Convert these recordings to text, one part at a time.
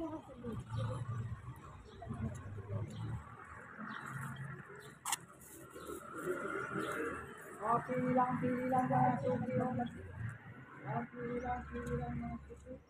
Oh, pili lang, pili lang mga suki. oh. Ah, pili lang, pili lang mga suki.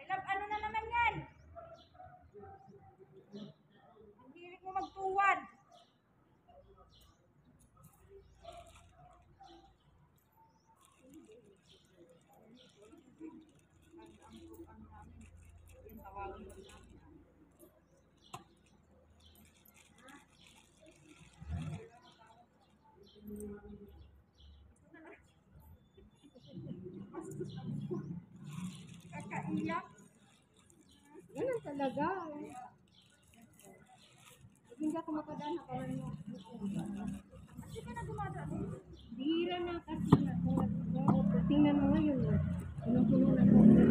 Ay, love, ano na naman yan? Ang hilig mo magtuwan. Kakaiyak. Ganun talaga. Hindi ako makadaan, nakawan mo. Kasi ka na dumadaan. Bihira na kasi ako. Tingnan mo ngayon. oh. Punong-puno na po.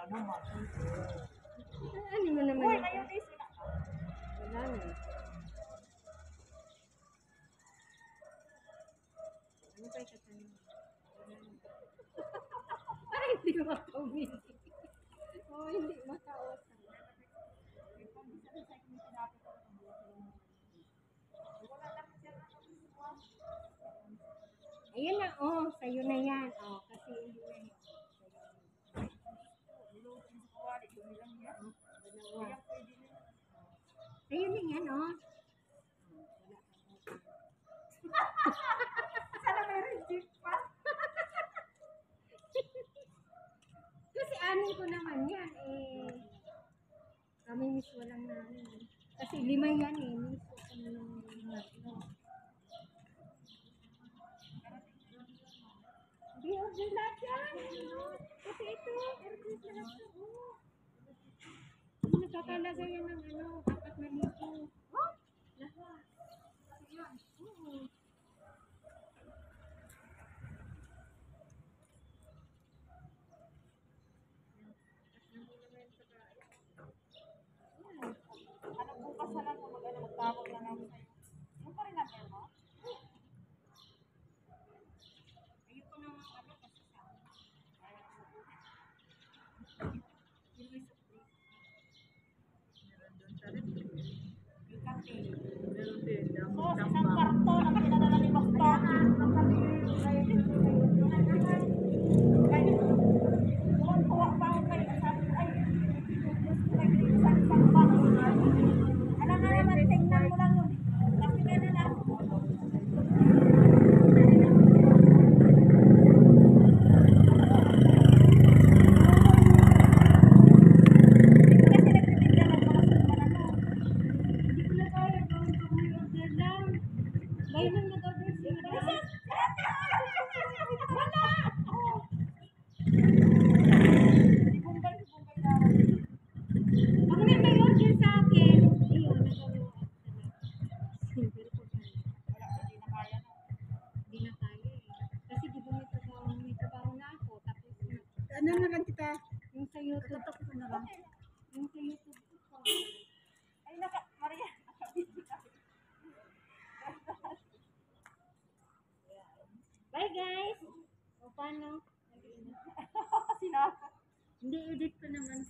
Ano mo naman? Uy, this na. Wala na. Ano pa itatanong? Ay, hindi makawin. Oh, hindi makausap. Ayan na, oh, sa'yo na yan. Oh, kasi hindi na Na yan, oh. Sana may reject pa. Kasi anin ko naman yan, eh. Kami mismo lang namin. eh. Kasi lima yan, eh. Mismo kami ng tatlo. Hindi, order lahat yan. Kasi ito, lahat to. oh. Hindi nagkakalagay yan ng ano, apat na. Oh? Ano lang sa'yo. Yung pa rin number mo? Ayoko na mga ano kasi sa Yung kape. So, isang karton ang pinadala ni. Kaya, doon kuha pa ako kayo. Sabi ko, ay, may isang isang box. Alam nga naman, tingnan mo lang yun. Kasi na na lang. Kasi nagtitinda ng mga sumpan ano. Hindi ko na kaya gawin ko may order lang. Ngayon lang nag-order sila. Bumbay, bumbay lang. Pag may may order sa akin, ayun, nagawa ako talaga. Pero po Wala, hindi na kaya. no? hindi na kaya eh. Kasi di ba may trabaho, may trabaho na ako. Tapos Ano na lang kita? yung sa YouTube, Tatapos na lang. yung sa YouTube ko. Ay, naka, Maria. Bye guys! O paano? Sinabi. Hindi edit ko naman.